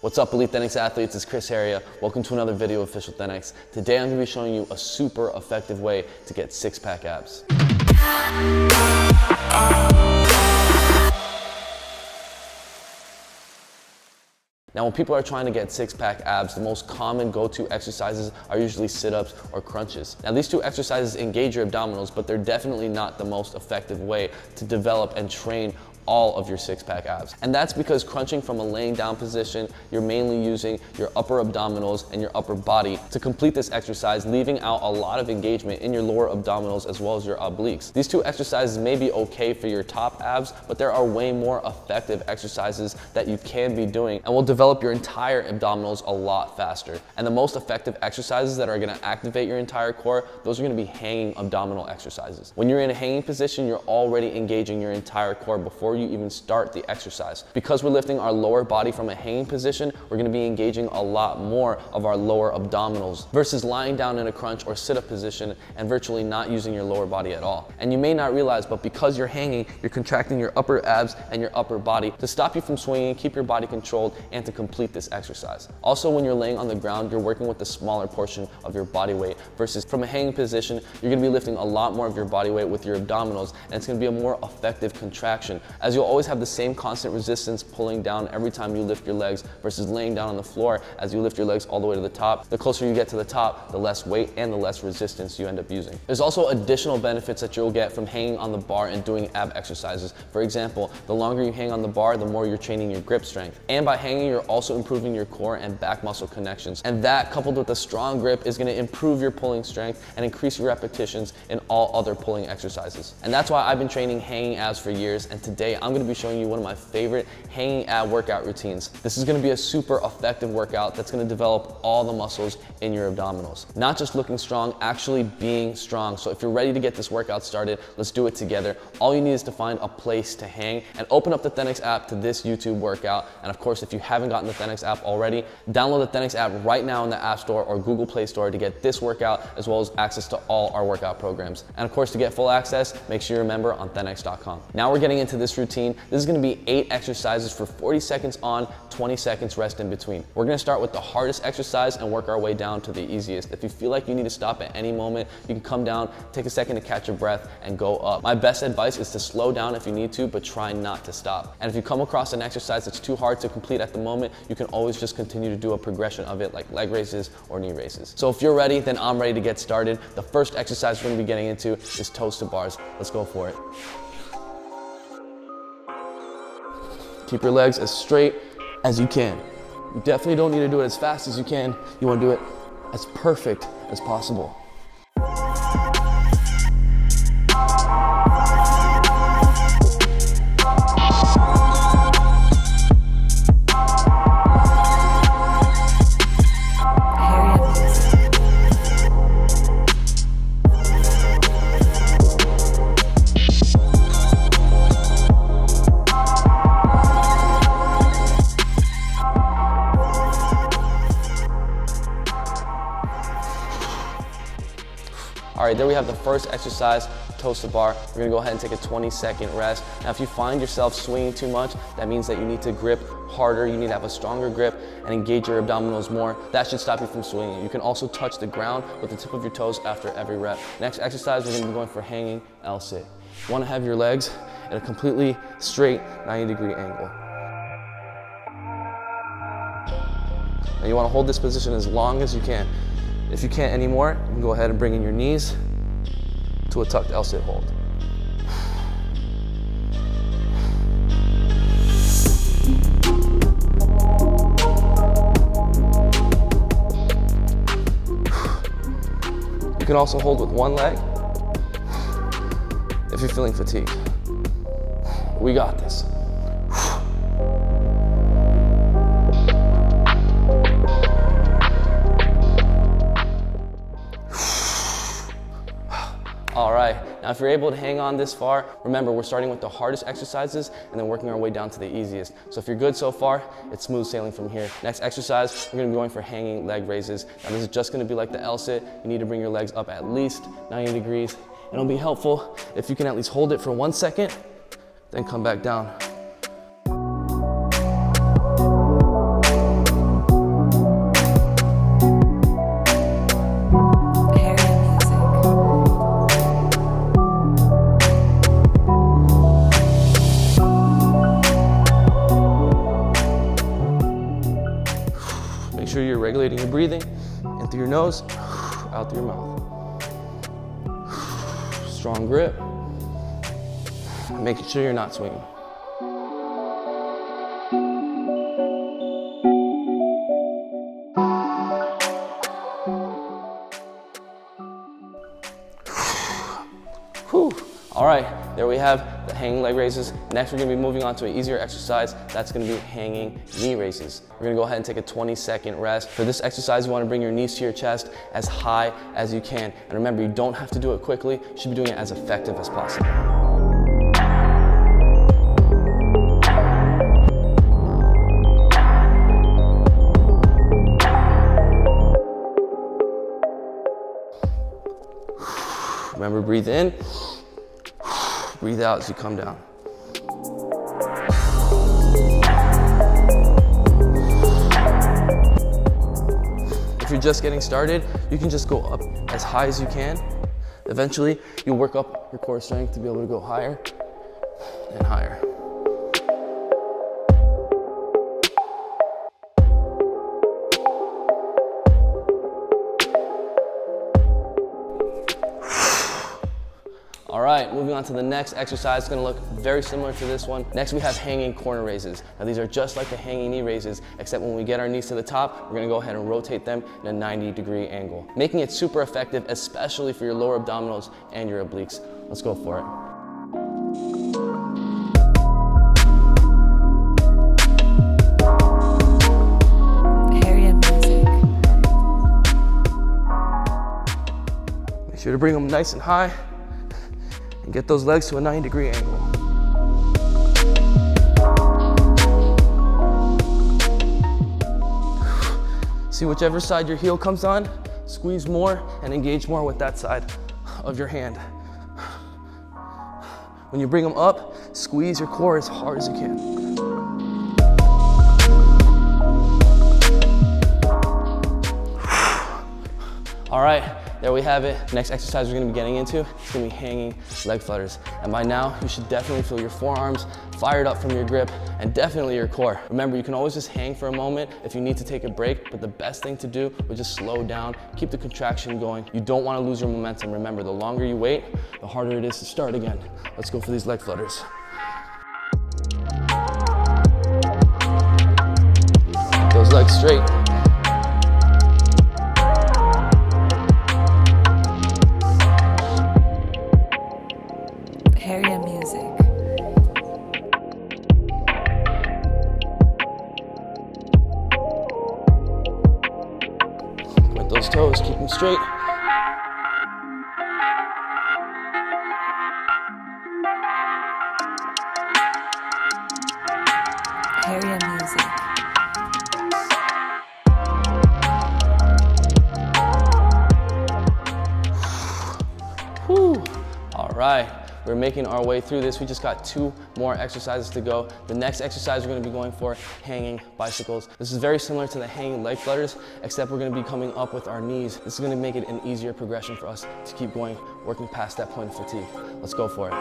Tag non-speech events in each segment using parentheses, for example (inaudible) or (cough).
What's up Elite Thenx athletes, it's Chris Heria. Welcome to another video of Official Thenx. Today I'm gonna be showing you a super effective way to get six pack abs. Now, when people are trying to get six pack abs, the most common go-to exercises are usually sit-ups or crunches. Now, these two exercises engage your abdominals, but they're definitely not the most effective way to develop and train all of your six pack abs. And that's because crunching from a laying down position, you're mainly using your upper abdominals and your upper body to complete this exercise, leaving out a lot of engagement in your lower abdominals as well as your obliques. These two exercises may be okay for your top abs, but there are way more effective exercises that you can be doing and will develop your entire abdominals a lot faster. And the most effective exercises that are gonna activate your entire core, those are gonna be hanging abdominal exercises. When you're in a hanging position, you're already engaging your entire core before you even start the exercise. Because we're lifting our lower body from a hanging position, we're gonna be engaging a lot more of our lower abdominals versus lying down in a crunch or sit up position and virtually not using your lower body at all. And you may not realize, but because you're hanging, you're contracting your upper abs and your upper body to stop you from swinging, keep your body controlled, and to complete this exercise. Also, when you're laying on the ground, you're working with the smaller portion of your body weight versus from a hanging position, you're gonna be lifting a lot more of your body weight with your abdominals, and it's gonna be a more effective contraction as you'll always have the same constant resistance pulling down every time you lift your legs versus laying down on the floor as you lift your legs all the way to the top. The closer you get to the top, the less weight and the less resistance you end up using. There's also additional benefits that you'll get from hanging on the bar and doing ab exercises. For example, the longer you hang on the bar, the more you're training your grip strength. And by hanging, you're also improving your core and back muscle connections. And that coupled with a strong grip is gonna improve your pulling strength and increase your repetitions in all other pulling exercises. And that's why I've been training hanging abs for years. And today I'm gonna be showing you one of my favorite hanging ab workout routines. This is gonna be a super effective workout that's gonna develop all the muscles in your abdominals. Not just looking strong, actually being strong. So if you're ready to get this workout started, let's do it together. All you need is to find a place to hang and open up the Thenx app to this YouTube workout. And of course, if you haven't gotten the Thenx app already, download the Thenx app right now in the App Store or Google Play Store to get this workout as well as access to all our workout programs. And of course, to get full access, make sure you're a member on thenx.com. Now we're getting into this routine. This is gonna be eight exercises for 40 seconds on, 20 seconds rest in between. We're gonna start with the hardest exercise and work our way down to the easiest. If you feel like you need to stop at any moment, you can come down, take a second to catch your breath and go up. My best advice is to slow down if you need to, but try not to stop. And if you come across an exercise that's too hard to complete at the moment, you can always just continue to do a progression of it like leg raises or knee raises. So if you're ready, then I'm ready to get started. The first exercise we're gonna be getting into is toes to bars. Let's go for it. Keep your legs as straight as you can. You definitely don't need to do it as fast as you can. You wanna do it as perfect as possible. All right, there we have the first exercise, toes to bar. We're gonna go ahead and take a 20 second rest. Now, if you find yourself swinging too much, that means that you need to grip harder, you need to have a stronger grip and engage your abdominals more. That should stop you from swinging. You can also touch the ground with the tip of your toes after every rep. Next exercise, we're gonna be going for hanging L-sit. You wanna have your legs at a completely straight 90 degree angle. Now you wanna hold this position as long as you can. If you can't anymore, you can go ahead and bring in your knees to a tucked L-sit hold. You can also hold with one leg if you're feeling fatigued. We got this. Now if you're able to hang on this far, remember we're starting with the hardest exercises and then working our way down to the easiest. So if you're good so far, it's smooth sailing from here. Next exercise, we're gonna be going for hanging leg raises. Now this is just gonna be like the L-sit. You need to bring your legs up at least 90 degrees. It'll be helpful if you can at least hold it for one second, then come back down. Regulating your breathing in through your nose, out through your mouth. Strong grip. Making sure you're not swinging. All right, there we have the hanging leg raises. Next, we're gonna be moving on to an easier exercise. That's gonna be hanging knee raises. We're gonna go ahead and take a 20 second rest. For this exercise, you wanna bring your knees to your chest as high as you can. And remember, you don't have to do it quickly. You should be doing it as effective as possible. Remember, breathe in, breathe out as you come down. If you're just getting started, you can just go up as high as you can. Eventually, you'll work up your core strength to be able to go higher and higher. Right, moving on to the next exercise. It's gonna look very similar to this one. Next, we have hanging corner raises. Now, these are just like the hanging knee raises, except when we get our knees to the top, we're gonna go ahead and rotate them in a 90 degree angle, making it super effective, especially for your lower abdominals and your obliques. Let's go for it. Make sure to bring them nice and high and get those legs to a 90 degree angle. (sighs) See whichever side your heel comes on, squeeze more and engage more with that side of your hand. (sighs) When you bring them up, squeeze your core as hard as you can. (sighs) All right, there we have it. Next exercise we're gonna be getting into is gonna be hanging leg flutters. And by now, you should definitely feel your forearms fired up from your grip and definitely your core. Remember, you can always just hang for a moment if you need to take a break, but the best thing to do is just slow down, keep the contraction going. You don't wanna lose your momentum. Remember, the longer you wait, the harder it is to start again. Let's go for these leg flutters. Those legs straight. Those toes, keep them straight. We're making our way through this. We just got two more exercises to go. The next exercise we're gonna be going for hanging bicycles. This is very similar to the hanging leg flutters, except we're gonna be coming up with our knees. This is gonna make it an easier progression for us to keep going, working past that point of fatigue. Let's go for it.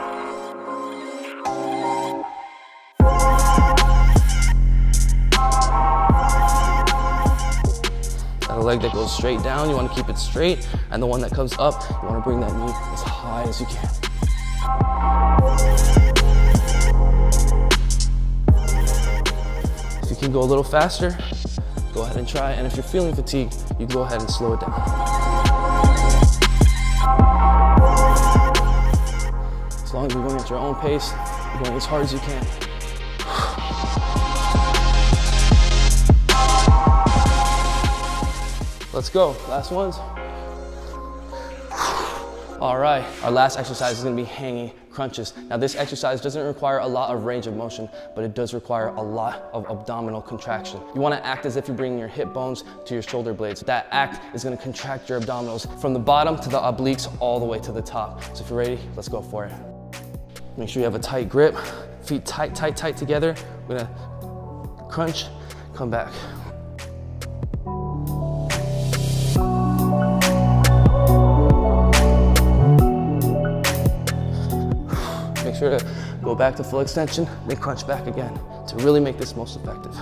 A leg that goes straight down, you wanna keep it straight, and the one that comes up, you wanna bring that knee as high as you can. If you can go a little faster, go ahead and try, and if you're feeling fatigued, you go ahead and slow it down. As long as you're going at your own pace, you're going as hard as you can. Let's go, last ones. All right, our last exercise is gonna be hanging crunches. Now this exercise doesn't require a lot of range of motion, but it does require a lot of abdominal contraction. You wanna act as if you're bringing your hip bones to your shoulder blades. That act is gonna contract your abdominals from the bottom to the obliques all the way to the top. So if you're ready, let's go for it. Make sure you have a tight grip, feet tight, tight, tight together. We're gonna crunch, come back. sure to go back to full extension, then crunch back again to really make this most effective. (sighs)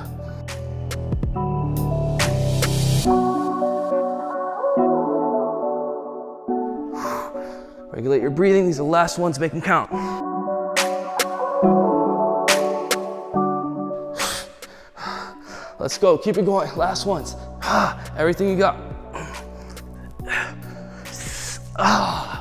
Regulate your breathing. These are the last ones, make them count. (sighs) Let's go, keep it going, last ones. (sighs) Everything you got. Ah.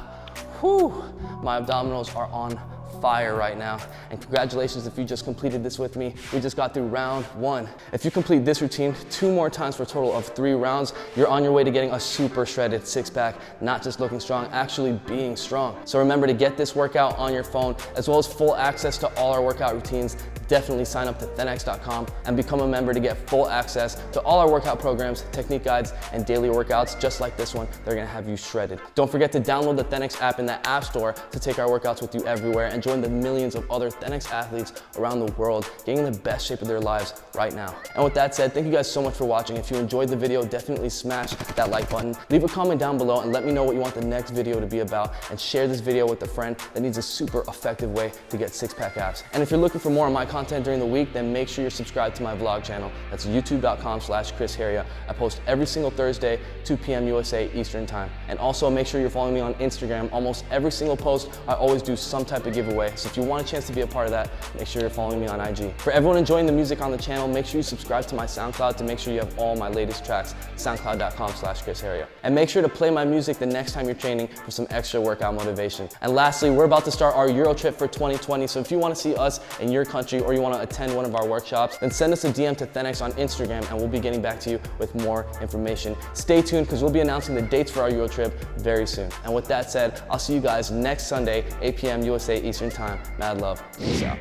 My abdominals are on fire right now. And congratulations if you just completed this with me. We just got through round one. If you complete this routine two more times for a total of three rounds, you're on your way to getting a super shredded six pack, not just looking strong, actually being strong. So remember to get this workout on your phone, as well as full access to all our workout routines definitely sign up to thenx.com and become a member to get full access to all our workout programs, technique guides, and daily workouts just like this one. They're gonna have you shredded. Don't forget to download the ThenX app in the App Store to take our workouts with you everywhere and join the millions of other Athletes around the world getting in the best shape of their lives right now. And with that said, thank you guys so much for watching. If you enjoyed the video, definitely smash that like button. Leave a comment down below and let me know what you want the next video to be about and share this video with a friend that needs a super effective way to get six pack abs. And if you're looking for more of my content during the week, then make sure you're subscribed to my vlog channel. That's youtube.com slash Chris Heria. I post every single Thursday, 2 p.m. USA Eastern time. And also make sure you're following me on Instagram. Almost every single post, I always do some type of giveaway. So if you want a chance to be a part of that, make sure you're following me on IG. For everyone enjoying the music on the channel, make sure you subscribe to my SoundCloud to make sure you have all my latest tracks, soundcloud.com slash Chris. And make sure to play my music the next time you're training for some extra workout motivation. And lastly, we're about to start our Euro trip for 2020. So if you want to see us in your country or you want to attend one of our workshops, then send us a DM to ThenX on Instagram and we'll be getting back to you with more information. Stay tuned because we'll be announcing the dates for our Euro trip very soon. And with that said, I'll see you guys next Sunday, 8 p.m. USA Eastern Time. Mad love. 一下